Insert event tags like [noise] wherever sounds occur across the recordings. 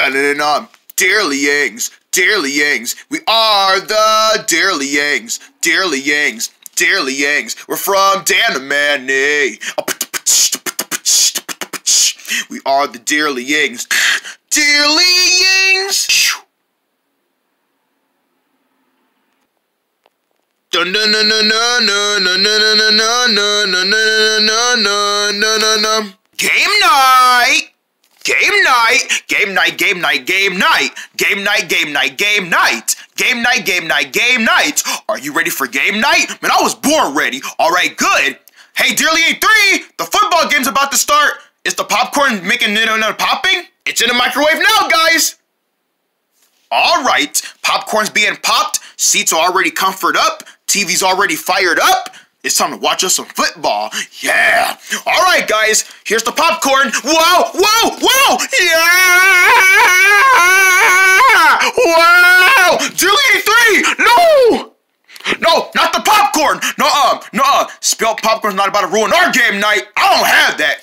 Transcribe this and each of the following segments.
Dun-dun-dun-dun. Dearly Yangs, Dearly Yangs, we are the Dearly Yangs, Dearly Yangs, Dearly Yangs. We're from Danamani. We are the Dearly Yangs. Dearly Yangs! Dun dun dun dun dun dun dun dun dun dun dun dun dun dun dun dun Game night! Game night! Game night, game night, game night! Game night, game night, game night! Game night, game night, game night! Are you ready for game night? Man, I was born ready. Alright, good. Hey, Dearly 8 3, the football game's about to start. Is the popcorn making it another popping? It's in the microwave now, guys! Alright, popcorn's being popped, seats are already comfort up, TV's already fired up. It's time to watch us some football. Yeah. All right, guys. Here's the popcorn. Wow, wow, wow. Yeah. Wow. Julian 3. No. No, not the popcorn. No-uh, no-uh. Spilled popcorn's not about to ruin our game night. I don't have that.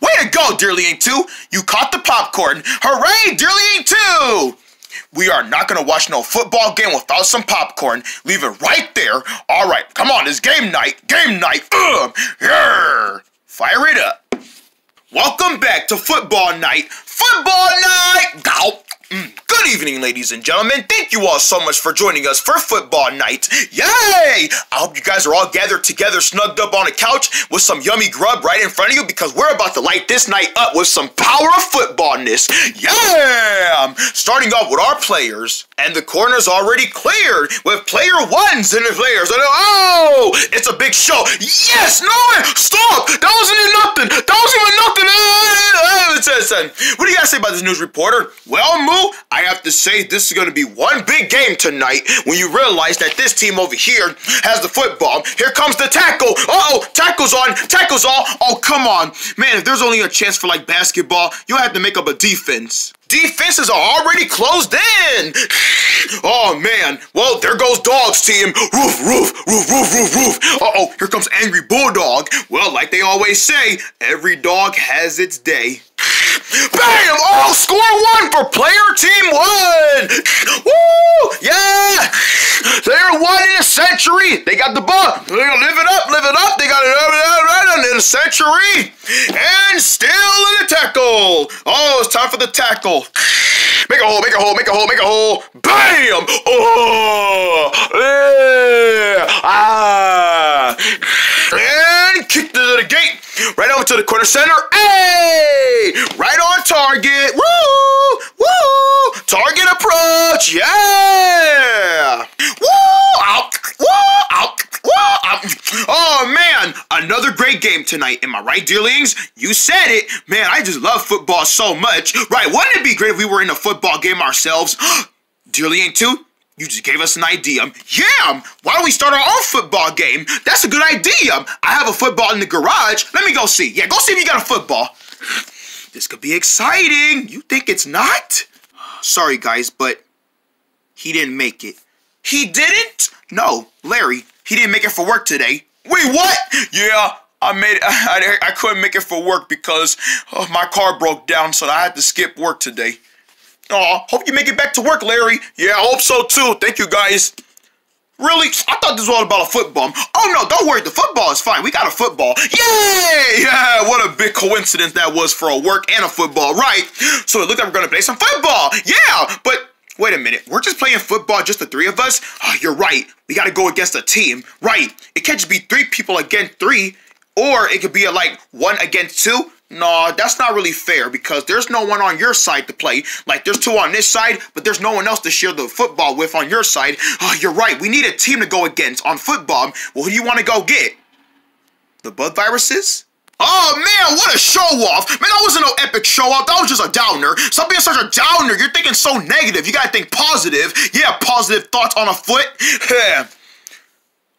Way to go, Dearly Ain't 2! You caught the popcorn! Hooray, Dearly Ain't 2! We are not gonna watch no football game without some popcorn. Leave it right there. Alright, come on, it's game night. Game night. Ugh. Yeah. Fire it up. Welcome back to football night. Football night! Go! Mm. Good evening, ladies and gentlemen. Thank you all so much for joining us for football night. Yay! I hope you guys are all gathered together, snugged up on a couch with some yummy grub right in front of you because we're about to light this night up with some power of footballness. Yeah! Starting off with our players, and the corner's already cleared with player ones in the players. And oh, it's a big show. Yes, no, stop! That wasn't even nothing. That wasn't even nothing. What do you guys say about this news reporter? Well, I have to say this is going to be one big game tonight when you realize that this team over here has the football. Here comes the tackle. Uh-oh, tackle's on, tackle's all. Oh, come on. Man, if there's only a chance for like basketball, you'll have to make up a defense. Defenses are already closed in. [sighs] Oh man. Well, there goes Dog's team. Roof, roof, roof, roof, roof, roof. Uh oh, here comes Angry Bulldog. Well, like they always say, every dog has its day. Bam! Oh, score one for player team one. Woo! Yeah! They're one in a century. They got the ball. They're gonna live it up, live it up. They got it in a century. And still in the tackle. Oh, it's time for the tackle. Make a hole, make a hole, make a hole, make a hole. Bam! Oh! Yeah! Ah! And kick to the gate. Right over to the corner center. Hey! Right on target. Woo! Woo! Target approach. Yeah! Woo! Out! Woo! Out! Woo! Out! Oh man, another great game tonight. Am I right, dearlings? You said it. Man, I just love football so much. Right, wouldn't it be great if we were in a football game ourselves? [gasps] Dearly too? You just gave us an idea. Yeah, why don't we start our own football game? That's a good idea. I have a football in the garage. Let me go see. Yeah, go see if you got a football. [sighs] This could be exciting. You think it's not? [sighs] Sorry, guys, but he didn't make it. He didn't? No, Larry, he didn't make it for work today. Wait, what? Yeah, I made it. [laughs] I, I couldn't make it for work because oh, my car broke down, so I had to skip work today. Aw, hope you make it back to work, Larry. Yeah, I hope so too. Thank you, guys. Really? I thought this was all about a football. Oh no, don't worry, the football is fine. We got a football. Yay! Yeah, [laughs] what a big coincidence that was for a work and a football, right? So it looked like we're gonna play some football. Yeah, but wait a minute. We're just playing football, just the three of us? Oh, you're right. We gotta go against a team. Right. It can't just be three people against three, or it could be a, like one against two. No, that's not really fair because there's no one on your side to play. Like, there's two on this side, but there's no one else to share the football with on your side. Oh, you're right. We need a team to go against on football. Well, who do you want to go get? The bug viruses? Oh man, what a show off! Man, that wasn't no epic show off. That was just a downer. Stop being such a downer. You're thinking so negative. You gotta think positive. Yeah, positive thoughts on a foot. [laughs]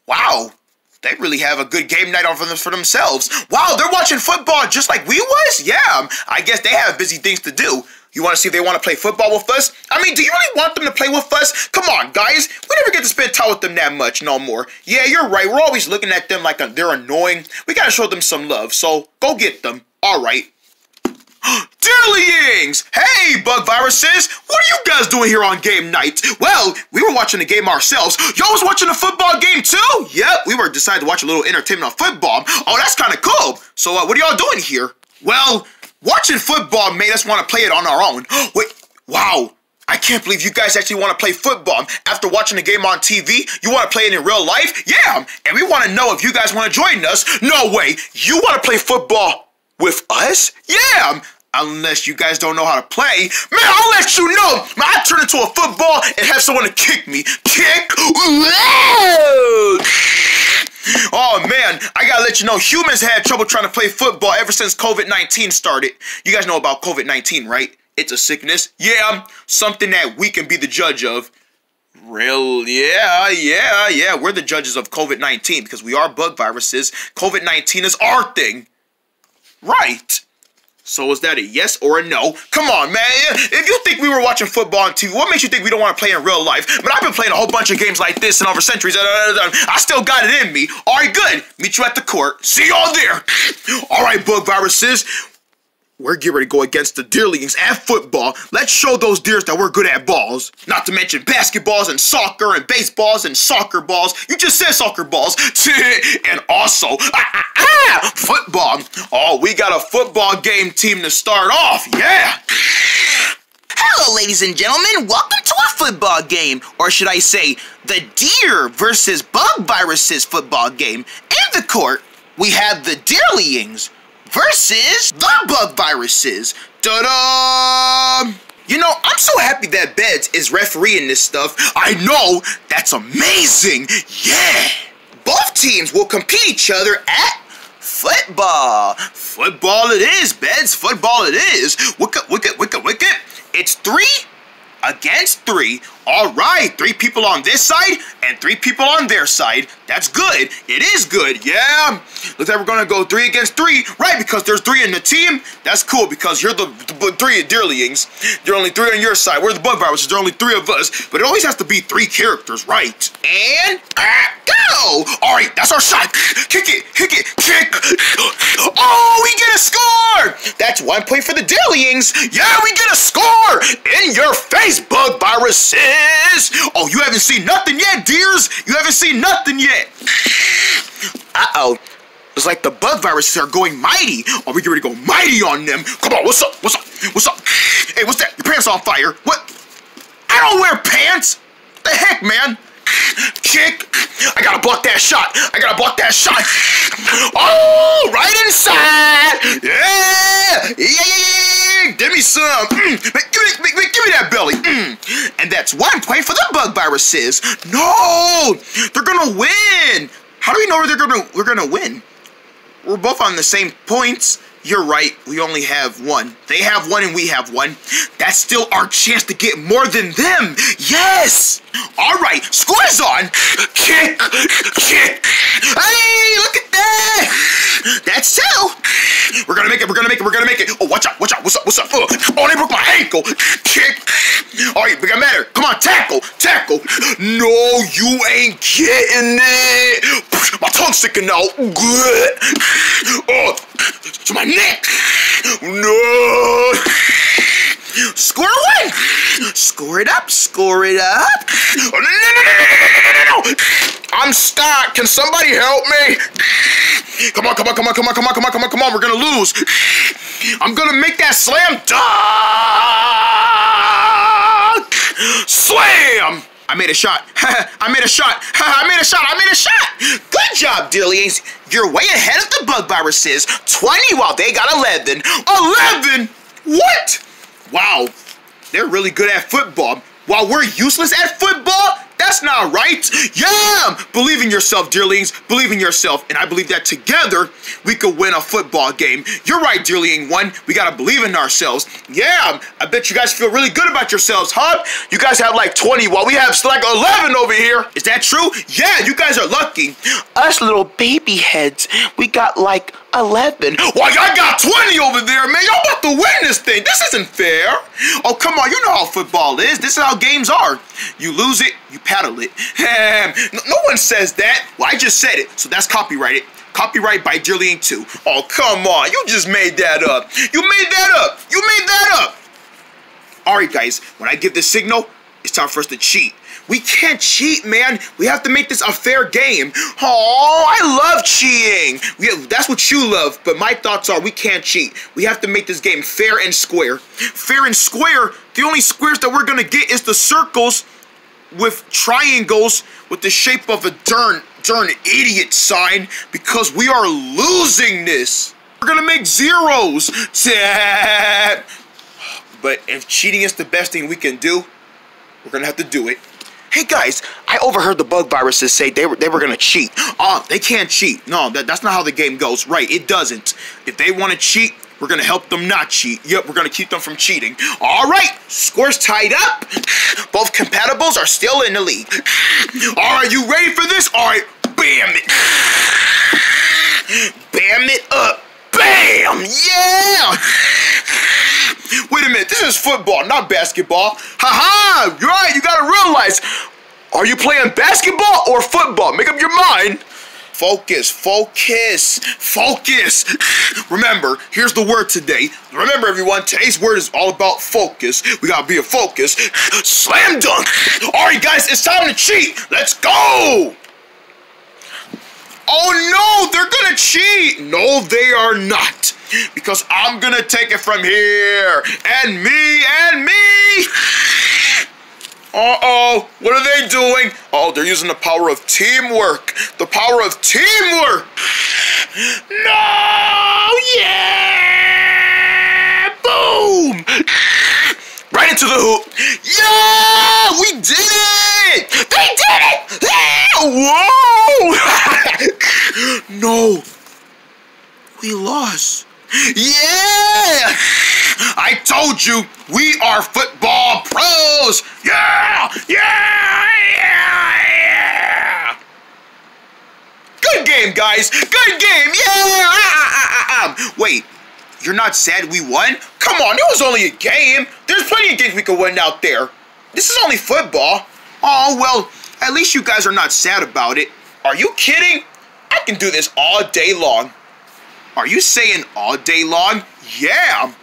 wow, they really have a good game night on for, them, for themselves. Wow, they're watching football just like we was? Yeah, I guess they have busy things to do. You want to see if they want to play football with us? I mean, do you really want them to play with us? Come on, guys. We never get to spend time with them that much no more. Yeah, you're right. We're always looking at them like they're annoying. We got to show them some love. So go get them. All right. [gasps] Dearlyings! Hey, bug viruses! What are you guys doing here on game night? Well, we were watching the game ourselves. Y'all was watching the football game too? Yep, we were decided to watch a little entertainment on football. Oh, that's kind of cool. So, uh, what are y'all doing here? Well, watching football made us want to play it on our own. [gasps] Wait, wow. I can't believe you guys actually want to play football. After watching the game on TV, you want to play it in real life? Yeah, and we want to know if you guys want to join us. No way. You want to play football with us? Yeah! Um, unless you guys don't know how to play. Man, I'll let you know! Man, I turn into a football and have someone to kick me. Kick? Oh man, I gotta let you know, humans had trouble trying to play football ever since COVID-19 started. You guys know about COVID-19, right? It's a sickness. Yeah, um, something that we can be the judge of. Real, yeah, yeah, yeah. We're the judges of COVID-19 because we are bug viruses. COVID-19 is our thing. Right. So is that a yes or a no? Come on, man. If you think we were watching football on TV, what makes you think we don't want to play in real life? But I've been playing a whole bunch of games like this in over centuries. I still got it in me. All right, good. Meet you at the court. See y'all there. All right, bug viruses. We're getting ready to go against the Deerlings at football. Let's show those deers that we're good at balls. Not to mention basketballs and soccer and baseballs and soccer balls. You just said soccer balls. [laughs] and also, ah, ah, ah, football. Oh, we got a football game team to start off. Yeah. Hello, ladies and gentlemen. Welcome to a football game. Or should I say, the deer versus bug viruses football game. In the court, we have the Deerlings versus the bug viruses. Ta-da! You know, I'm so happy that Beds is refereeing this stuff. I know, that's amazing. Yeah. Both teams will compete each other at football. Football it is, Beds. Football it is. Wicket, wicket, wicket, wicket. It's three against three. All right, three people on this side and three people on their side. That's good. It is good, yeah. Looks like we're gonna go three against three, right? Because there's three in the team. That's cool because you're the, the three Deerlings. There are only three on your side. We're the Bug Viruses. There are only three of us. But it always has to be three characters, right? And ah, go! All right, that's our shot. Kick it, kick it, kick. Oh, we get a score! That's one point for the Deerlings. Yeah, we get a score in your face, Bug Viruses is. Oh, you haven't seen nothing yet, dears. You haven't seen nothing yet. Uh-oh. It's like the bug viruses are going mighty. Are we ready to go mighty on them? Come on, what's up? What's up? What's up? Hey, what's that? Your pants on fire. What? I don't wear pants. The heck, man? Kick. I gotta block that shot. I gotta block that shot. Oh, right inside. Yeah. Yeah, yeah, yeah. Give me some. Mm. Give, me, give, me, give me that belly. Mm. And that's one point for the bug viruses. No, they're gonna win. How do we know they're gonna we're gonna win? We're both on the same points. You're right, we only have one. They have one and we have one. That's still our chance to get more than them. Yes! Alright, score is on. Kick, kick. Hey, look at that. That's two. We're gonna make it, we're gonna make it, we're gonna make it. Oh, watch out, watch out. What's up, what's up? Oh, oh they broke my ankle. Kick. Alright, big matter. Come on, tackle, tackle. No, you ain't getting it. My tongue's sticking out. Good. Oh, to my neck. No. Score one. Score it up. Score it up. Oh, no, no, no, no, no, no, no, I'm stuck. Can somebody help me? Come on, come on, come on, come on, come on, come on, come on, come on. We're gonna lose. I'm gonna make that slam dunk. Slam. I made a shot. [laughs] I made a shot. [laughs] I made a shot. I made a shot. Good job, Dillians. You're way ahead of the bug viruses. 20 while they got 11. 11? What? Wow. They're really good at football. While we're useless at football, that's not right. Yeah! Believe in yourself, dearlings. Believe in yourself. And I believe that together, we could win a football game. You're right, dearling one. We gotta believe in ourselves. Yeah, I bet you guys feel really good about yourselves, huh? You guys have like 20 while we have like 11 over here. Is that true? Yeah, you guys are lucky. Us little baby heads, we got like 11. Why, I got 20 over there, man. Y'all about to win this thing. This isn't fair. Oh, come on. You know how football is. This is how games are. You lose it, you paddle it. [laughs] no, one says that. Well, I just said it, so that's copyrighted. Copyright by Inc. 2. Oh, come on. You just made that up. You made that up. You made that up. All right, guys. When I give the signal, it's time for us to cheat. We can't cheat, man. We have to make this a fair game. Oh, I love cheating. We, that's what you love, but my thoughts are we can't cheat. We have to make this game fair and square. Fair and square, the only squares that we're gonna get is the circles with triangles with the shape of a darn, darn idiot sign because we are losing this. We're gonna make zeros. But if cheating is the best thing we can do, we're gonna have to do it. Hey guys, I overheard the bug viruses say they were they were gonna cheat. Oh, they can't cheat. No, that, that's not how the game goes. Right, it doesn't. If they want to cheat, we're gonna help them not cheat. Yep, we're gonna keep them from cheating. All right, scores tied up. Both compatibles are still in the league. Right, you ready for this? All right, bam it. Bam it up. Bam! Yeah! Wait a minute, this is football, not basketball. Ha ha! Right, you gotta realize. Are you playing basketball or football? Make up your mind. Focus, focus, focus. [laughs] Remember, here's the word today. Remember, everyone, today's word is all about focus. We gotta be a focus. [sighs] Slam dunk. All right, guys, it's time to cheat. Let's go. Oh no, they're gonna cheat. No, they are not because I'm gonna take it from here. And me, and me. Uh-oh, what are they doing? Oh, they're using the power of teamwork. The power of teamwork. No, yeah, boom. Right into the hoop. Yeah, we did it. They did it. Whoa. [laughs] no, we lost. Yeah! I told you, we are football pros! Yeah! Yeah! Yeah! Yeah! Good game, guys! Good game! Yeah! Ah, ah, ah, Wait, you're not sad we won? Come on, it was only a game. There's plenty of games we could win out there. This is only football. Oh, well, at least you guys are not sad about it. Are you kidding? I can do this all day long. Are you saying all day long? Yeah.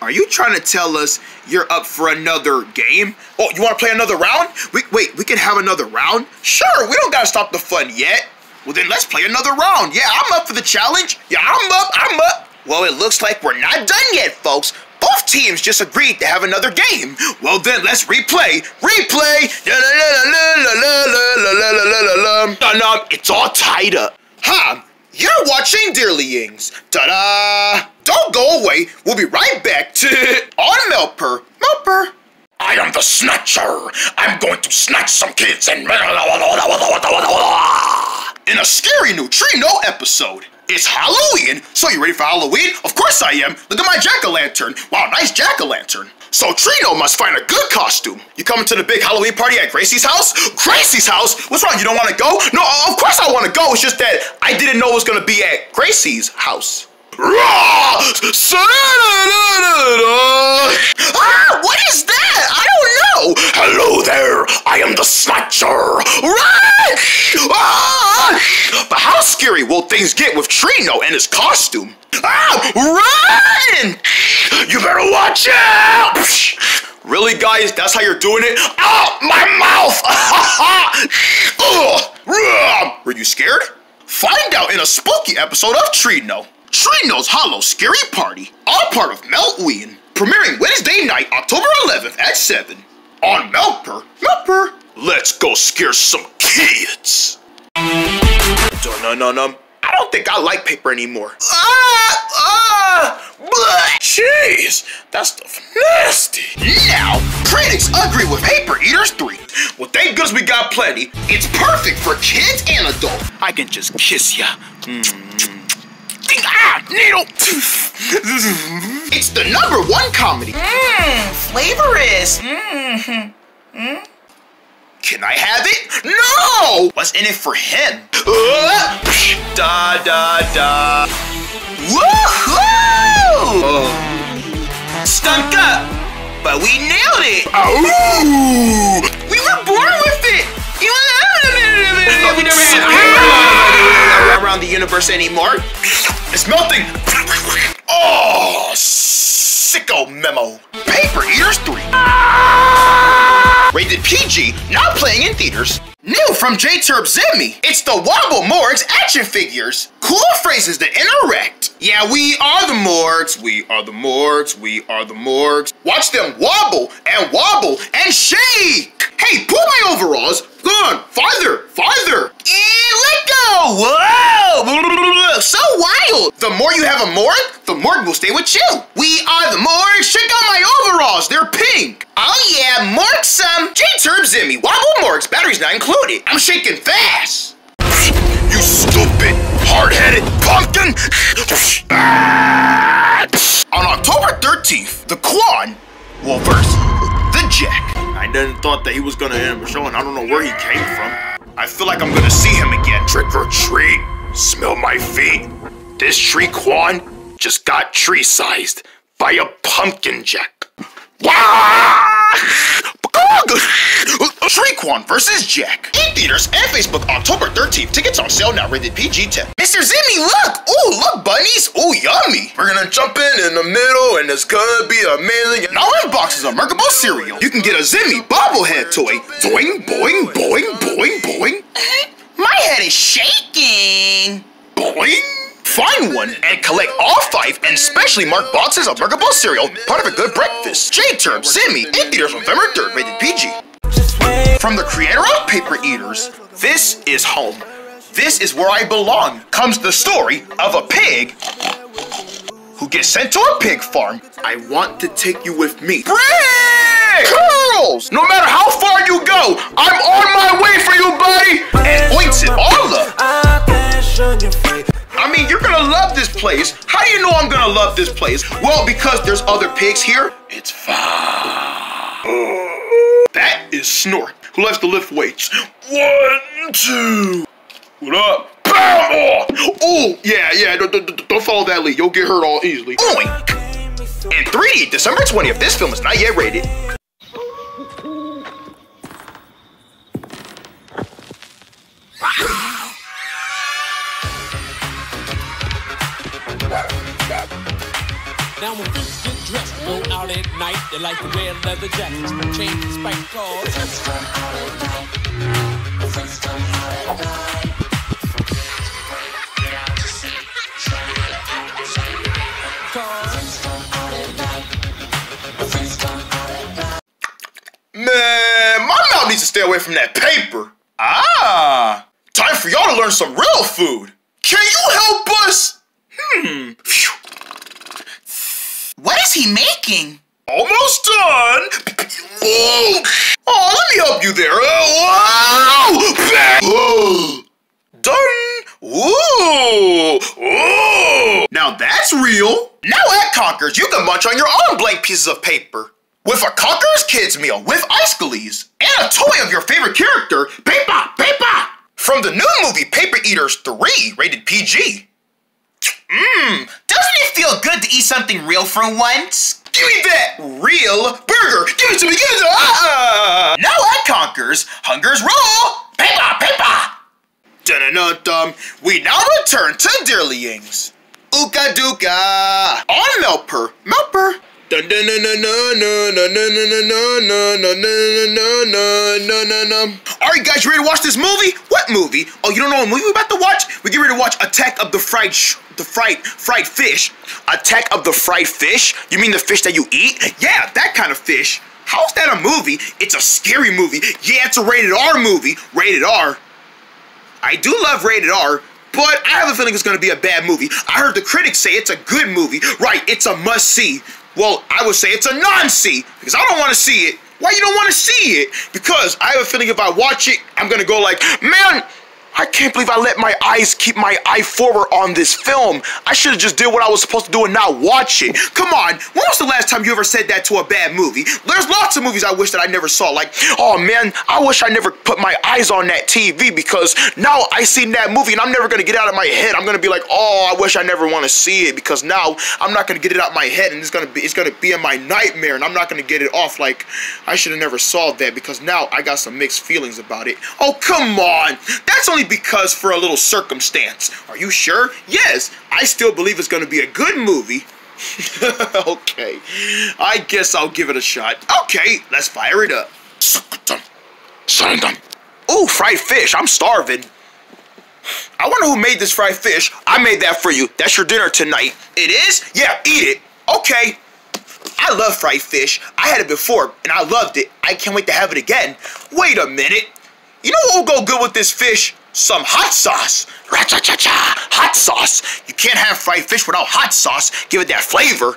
Are you trying to tell us you're up for another game? Oh, you want to play another round? Wait, wait, we can have another round? Sure, we don't got to stop the fun yet. Well, then let's play another round. Yeah, I'm up for the challenge. Yeah, I'm up, I'm up. Well, it looks like we're not done yet, folks. Both teams just agreed to have another game. Well, then let's replay. Replay. It's all tied up. Huh? You're watching Dearlyings. Ta-da! Don't go away. We'll be right back to on Meltpur. Meltpur. I am the Snatcher. I'm going to snatch some kids and in a scary neutrino episode. It's Halloween, so you ready for Halloween? Of course I am. Look at my jack-o'-lantern. Wow, nice jack-o'-lantern. So Trino must find a good costume. You coming to the big Halloween party at Gracie's house? Gracie's house? What's wrong? You don't want to go? No, of course I want to go. It's just that I didn't know it was going to be at Gracie's house. Ah, what is that? I don't know. Hello there. I am the Snatcher. Run! Ah! But how scary will things get with Trino and his costume? Ah! Run! You better watch out! Really, guys? That's how you're doing it? Oh, my mouth! [laughs] Were you scared? Find out in a spooky episode of Trino. Trino's Hollow Scary Party, all part of Meltween, premiering Wednesday night, October 11th at 7 on Meltpur. Meltpur. Let's go scare some kids. Dun-dun-dun-dun. I don't think I like paper anymore. Ah! Ah! Jeez, that stuff nasty. Now, critics agree with Paper Eaters 3. Well, thank goodness we got plenty. It's perfect for kids and adults. I can just kiss ya. Mm. Ah, needle! it's the number one comedy. Mmm, flavorous. Mmm. Mmm? Can I have it? No! What's in it for him? Uh, da da da. Woohoo! Oh. Stunk up, but we nailed it. Ooh! We were born with it. You around the universe anymore. It's melting. Oh, sicko memo. Paper Eaters 3. Rated PG, not playing in theaters. New from J-Turb Zimmy. It's the Wobble Morgs action figures. Cool phrases that interact. Yeah, we are the Morgs. We are the Morgs. We are the Morgs. Watch them wobble and wobble and shake. Hey, pull my overalls. Go on, farther, farther. And let go. Whoa! [laughs] So wild. The more you have a morgue, the morgue will stay with you. We are the morgue. Check out my overalls. They're pink. Oh yeah, morgue some. J-Turb Zimmy. Wobble Morgs. Batteries not included. I'm shaking fast. [laughs] You stupid, hard-headed pumpkin. [laughs] On October 13th, the Quan will verse the Jack. I didn't thought that he was gonna end the show, and I don't know where he came from. I feel like I'm gonna see him again. Trick or treat. Smell my feet. This tree Quan just got tree sized by a pumpkin jack. [laughs] Shreequan versus Jack. In theaters and Facebook October 13th. Tickets on sale now rated PG-10. Mr. Zimmy, look! Ooh, look, bunnies! Ooh, yummy! We're gonna jump in in the middle and it's gonna be amazing. Now in boxes of Merkable cereal, you can get a Zimmy bobblehead toy. Boing, boing, boing, boing, boing. [laughs] My head is shaking! Boing! Find one and collect all five and specially marked boxes of Merkable cereal, part of a good breakfast. J-Turb Zimmy, in theaters November 3rd, rated PG. From the creator of Paper Eaters, this is home. This is where I belong. Comes the story of a pig who gets sent to a pig farm. I want to take you with me. Brick! Curls! No matter how far you go, I'm on my way for you, buddy! And oinks it all up. I mean, you're gonna love this place. How do you know I'm gonna love this place? Well, because there's other pigs here. It's fun. That is Snort, who likes to lift weights. One, two. What up? Bam! Oh, yeah, yeah. Don't, don't, don't follow that lead. You'll get hurt all easily. Oink! In 3D, December 20th. This film is not yet rated. Now when freaks get dressed, go out at night. They like to wear leather jackets, chains, and spike cars. Man, my mouth needs to stay away from that paper. Ah, time for y'all to learn some real food. Can you help us? Hmm. Phew. He making? Almost done. Oh, oh let me help you there. Oh. [gasps] Done. Ooh. Ooh. Now that's real. Now at Conker's, you can munch on your own blank pieces of paper. With a Conker's Kids meal with ice glees and a toy of your favorite character, Paper, Paper! From the new movie Paper Eaters 3, rated PG. Mmm, doesn't it feel good to eat something real for once? Give me that real burger! Give it to me, give it to me! Ah! Now at Conker's, Hunger's rule! Paper, paper! Dun-dun-dun-dum. We now return to Dearlyings. Ooka dooka! On Meltpur, Meltpur. Dun dun dun dun dun dun dun dun dun dun dun dun dun dun Alright guys, you ready to watch this movie? What movie? Oh, you don't know what movie we're about to watch? We get ready to watch Attack of the Fried sh the fried fried fish. Attack of the Fried Fish? You mean the fish that you eat? Yeah, that kind of fish. How's that a movie? It's a scary movie. Yeah, it's a rated R movie. Rated R. I do love rated R, but I have a feeling it's to be a bad movie. I heard the critics say it's a good movie. Right, it's a must see. Well, I would say it's a non see because I don't want to see it. Why you don't want to see it? Because I have a feeling if I watch it, I'm going to go like, man, I can't believe I let my eyes keep my eye forward on this film. I should have just did what I was supposed to do and not watch it. Come on, when was the last time you ever said that to a bad movie? There's lots of movies I wish that I never saw. Like, oh man, I wish I never put my eyes on that TV because now I seen that movie and I'm never gonna get out of my head. I'm gonna be like, oh, I wish I never want to see it because now I'm not gonna get it out my head and it's gonna be it's gonna be in my nightmare and I'm not gonna get it off. Like, I should have never saw that because now I got some mixed feelings about it. Oh come on, that's only because for a little circumstance. Are you sure? Yes, I still believe it's gonna be a good movie. [laughs] okay, I guess I'll give it a shot. Okay, let's fire it up. Ooh, fried fish. I'm starving. I wonder who made this fried fish. I made that for you. That's your dinner tonight. It is? Yeah, eat it. Okay. I love fried fish. I had it before, and I loved it. I can't wait to have it again. Wait a minute. You know what will go good with this fish? Some hot sauce. Ra-cha-cha-cha. Hot sauce. You can't have fried fish without hot sauce. Give it that flavor.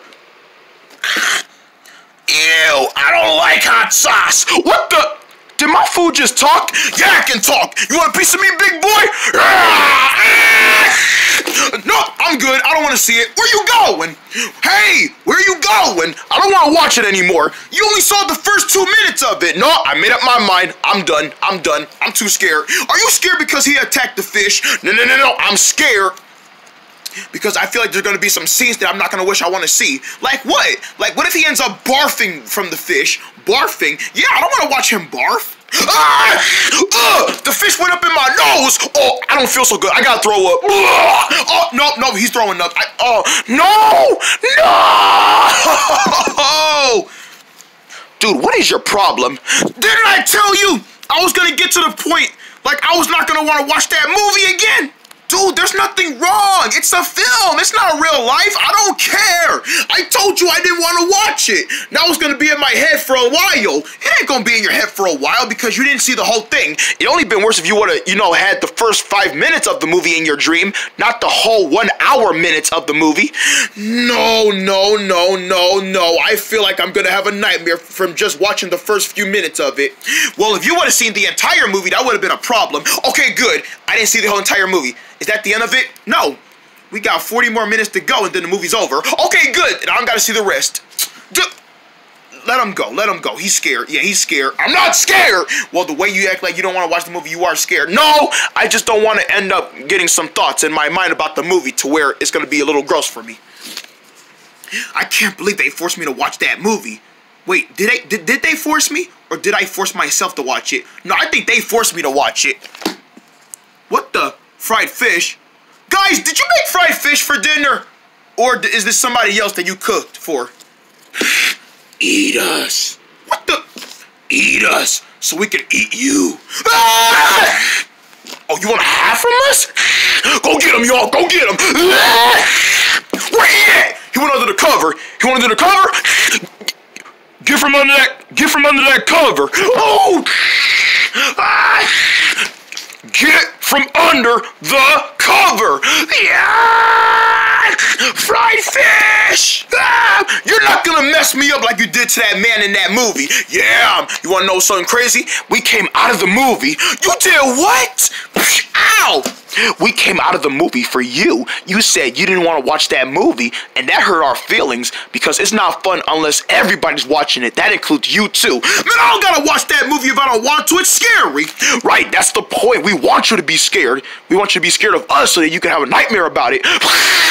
Ew, I don't like hot sauce. What the? Did my food just talk? Yeah, I can talk. You want a piece of me, big boy? [sighs] no, I'm good. I don't want to see it. Where you going? Hey, where you going? I don't want to watch it anymore. You only saw the first two minutes of it. No, I made up my mind. I'm done. I'm done. I'm too scared. Are you scared because he attacked the fish? No, no, no, no. I'm scared because I feel like there's gonna be some scenes that I'm not gonna wish I wanna see. Like what? Like what if he ends up barfing from the fish? Barfing? Yeah, I don't wanna watch him barf. Ah! Uh, the fish went up in my nose. Oh, I don't feel so good. I gotta throw up. Oh, no, no, he's throwing up. I, oh, no, no! [laughs] Dude, what is your problem? Didn't I tell you I was gonna get to the point like I was not gonna wanna watch that movie again? Dude, there's nothing wrong. It's a film. It's not real life. I don't care. I told you I didn't want to watch it. Now it's going to be in my head for a while. It ain't going to be in your head for a while because you didn't see the whole thing. It only been worse if you would have, you know, had the first five minutes of the movie in your dream, not the whole one hour minutes of the movie. No, no, no, no, no. I feel like I'm going to have a nightmare from just watching the first few minutes of it. Well, if you would have seen the entire movie, that would have been a problem. Okay, good. I didn't see the whole entire movie. Is that the end of it? No. We got 40 more minutes to go and then the movie's over. Okay, good. And I don't got to see the rest. Let him go. Let him go. He's scared. Yeah, he's scared. I'm not scared. Well, the way you act like you don't want to watch the movie, you are scared. No, I just don't want to end up getting some thoughts in my mind about the movie to where it's going to be a little gross for me. I can't believe they forced me to watch that movie. Wait, did they did, did they force me or did I force myself to watch it? No, I think they forced me to watch it. What the fried fish. Guys, did you make fried fish for dinner? Or is this somebody else that you cooked for? Eat us. What the? Eat us so we can eat you. Ah! Oh, you want a half from us? Go get him, y'all. Go get him. Where he at? He went under the cover. He went under the cover. Get from under that. Get from under that cover. Oh! Ah! Get from under the cover. Yeah! Fried fish! Ah! You're not gonna mess me up like you did to that man in that movie. Yeah, you wanna know something crazy? We came out of the movie. You did what? [laughs] Ow! We came out of the movie for you. You said you didn't want to watch that movie, and that hurt our feelings because it's not fun unless everybody's watching it. That includes you too. Man, I don't gotta watch that movie if I don't want to. It's scary. Right, that's the point. We want you to be scared. We want you to be scared of us so that you can have a nightmare about it. [laughs]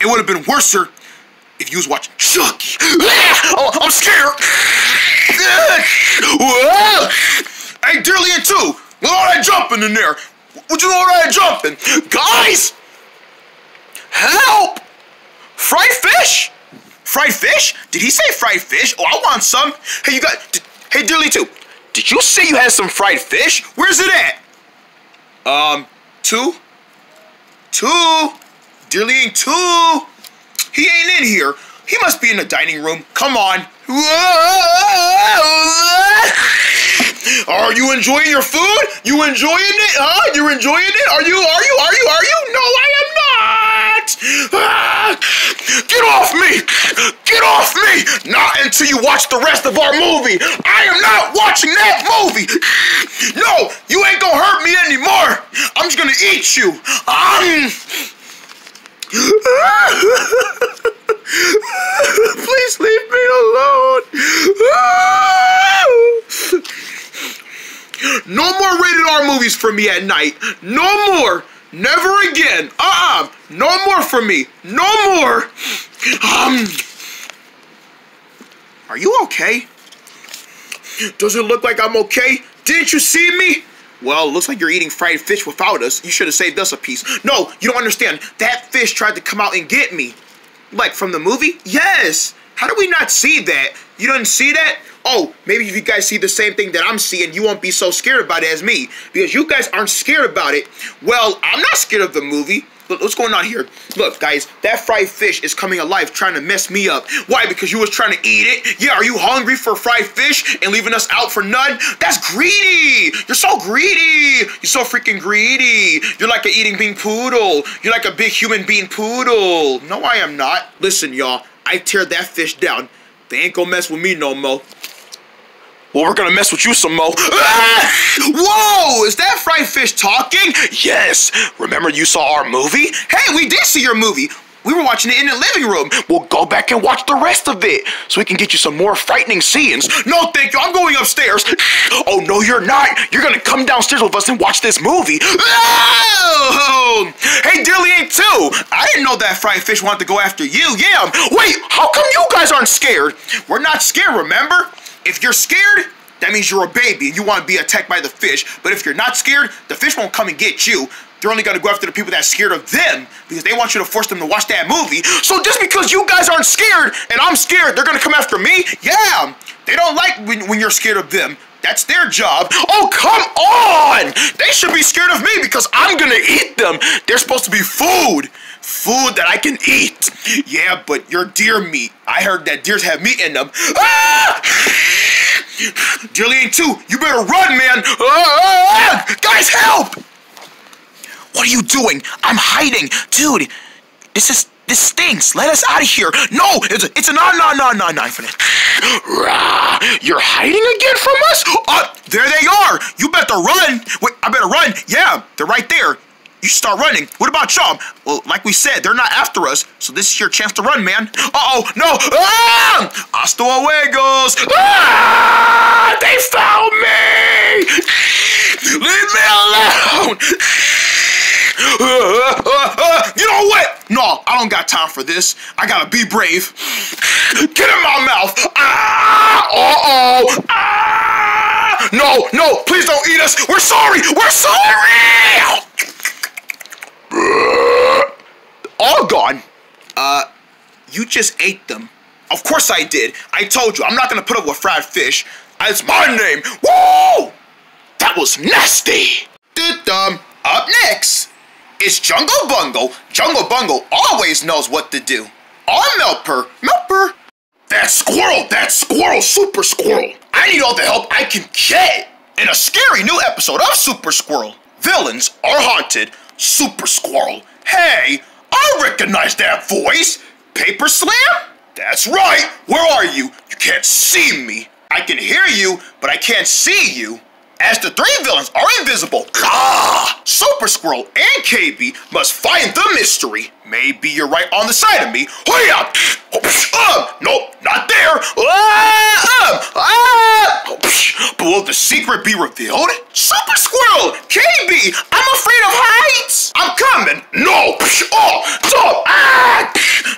it would have been worse if you was watching Chucky. oh, I'm scared. hey, Dearly and two. With all that jumping in there. Would you know all that jumping? Guys! Help! Fried fish? Fried fish? Did he say fried fish? Oh, I want some. Hey, you got. Did, hey, Dearly two. Did you say you had some fried fish? Where's it at? Um, two? Two? Dearly two. He ain't in here. He must be in the dining room. Come on. [laughs] Are you enjoying your food? You enjoying it? Huh? You enjoying it? Are you? Are you? Are you? Are you? No, I am not. Ah, get off me! Until you watch the rest of our movie. I am not watching that movie. No, you ain't gonna hurt me anymore. I'm just gonna eat you. Um. [laughs] Please leave me alone. No more rated R movies for me at night. No more. Never again. Uh-uh. No more for me. No more. Um. Are you okay? Does it look like I'm okay? Didn't you see me? Well, looks like you're eating fried fish without us. You should have saved us a piece. No, you don't understand. That fish tried to come out and get me. Like from the movie? Yes. How do we not see that? You didn't see that? Oh, maybe if you guys see the same thing that I'm seeing, you won't be so scared about it as me. Because you guys aren't scared about it. Well, I'm not scared of the movie. Look, what's going on here? Look, guys, that fried fish is coming alive trying to mess me up. Why? Because you was trying to eat it? Yeah, are you hungry for fried fish and leaving us out for none? That's greedy! You're so greedy! You're so freaking greedy! You're like an eating bean poodle. You're like a big human bean poodle. No, I am not. Listen, y'all, I tear that fish down. They ain't gonna mess with me no more. Well, we're gonna mess with you some more. Ah! [laughs] Whoa! Is that fried fish talking? Yes. Remember you saw our movie? Hey, we did see your movie. We were watching it in the living room. We'll go back and watch the rest of it so we can get you some more frightening scenes. No, thank you. I'm going upstairs. [sighs] Oh, no, you're not. You're gonna come downstairs with us and watch this movie. [laughs] Oh! Hey, Dilly ain't too. I didn't know that fried fish wanted to go after you. Yeah. Wait, how come you guys aren't scared? We're not scared, remember? If you're scared, that means you're a baby and you want to be attacked by the fish. But if you're not scared, the fish won't come and get you. They're only gonna go after the people that's scared of them because they want you to force them to watch that movie. So just because you guys aren't scared and I'm scared, they're gonna come after me? Yeah. They don't like when, when you're scared of them. That's their job. Oh, come on! They should be scared of me because I'm gonna eat them. They're supposed to be food. Food that I can eat. Yeah, but you're deer meat. I heard that deers have meat in them. Ah! Jillian, too, you better run, man. Ah! Guys, help! What are you doing? I'm hiding. Dude, this is this stinks. Let us out of here. No, it's a, it's a no, no, no, no, infinite. Rah, you're hiding again from us? Uh, there they are. You better run. Wait, I better run. Yeah, they're right there. You start running. What about y'all? Well, like we said, they're not after us, so this is your chance to run, man. Uh-oh, no! Ah! Hasta luego! Ah! They found me! Leave me alone! you know what? No, I don't got time for this. I gotta be brave. Get in my mouth. Ah! Uh-oh. Ah! No, no, please don't eat us. We're sorry. We're sorry. All gone. Uh, you just ate them. Of course I did. I told you, I'm not gonna put up with fried fish. It's my name. Woo! That was nasty. Dum. Up next, it's Jungle Bungle. Jungle Bungle always knows what to do. I'm Meltpur. Meltpur. That squirrel, that squirrel, Super Squirrel. I need all the help I can get in a scary new episode of Super Squirrel. Villains are haunted. Super Squirrel. Hey, I recognize that voice. Paper Slam? That's right. Where are you? You can't see me. I can hear you, but I can't see you. As the three villains are invisible, ah, Super Squirrel and KB must find the mystery. Maybe you're right on the side of me. Hiya! Um, nope, not there. Ah, um, ah. But will the secret be revealed? Super Squirrel, KB, I'm afraid of heights. I'm coming. No. Oh, stop. Ah.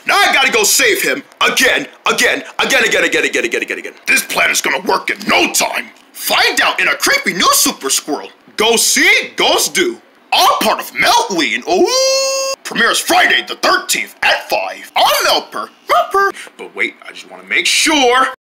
Now I gotta go save him again, again, again, again, again, again, again, again, again. This plan is gonna work in no time. Find out in a creepy new Super Squirrel. Go see, ghost do. All part of Meltween. Ooh! Premieres Friday the 13th at 5 on Meltpur. Meltpur. But wait, I just want to make sure.